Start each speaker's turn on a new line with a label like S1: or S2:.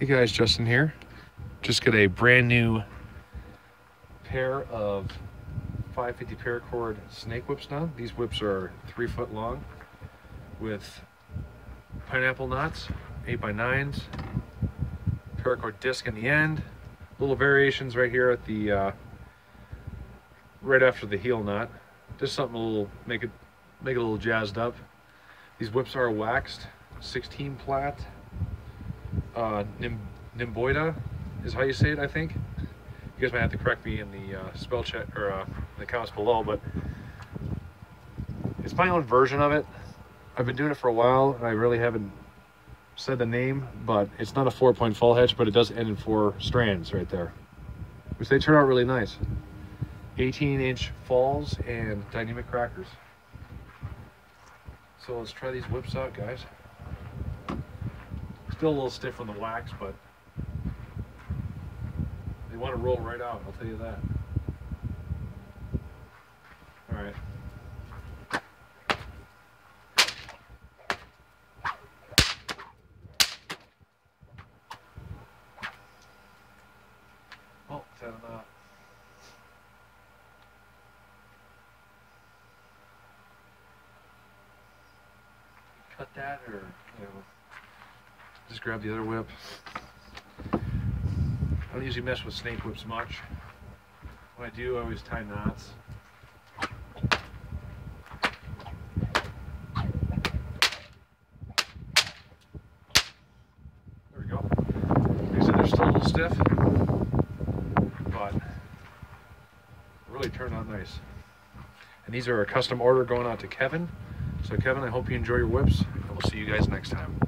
S1: Hey guys, Justin here. Just got a brand new pair of 550 paracord snake whips now. These whips are three foot long with pineapple knots, eight by nines, paracord disc in the end. Little variations right here at the uh, right after the heel knot. Just something a little make it make it a little jazzed up. These whips are waxed, 16 plat uh, Nim Nymboida is how you say it, I think. You guys might have to correct me in the uh, spell check or uh, the comments below, but it's my own version of it. I've been doing it for a while, and I really haven't said the name, but it's not a four-point fall hitch, but it does end in four strands right there, which they turn out really nice. 18-inch falls and dyneema crackers. So let's try these whips out, guys. Still a little stiff on the wax, but they want to roll right out, I'll tell you that. All right. Oh? Cut that or, you know, just grab the other whip. I don't usually mess with snake whips much. When I do, I always tie knots. There we go. Said, they're still a little stiff, but really turned out nice. And these are a custom order going out to Kevin. So Kevin, I hope you enjoy your whips, and we'll see you guys next time.